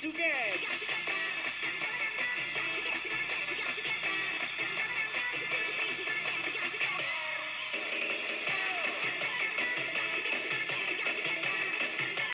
too bad.